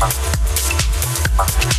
Thank you. Bang.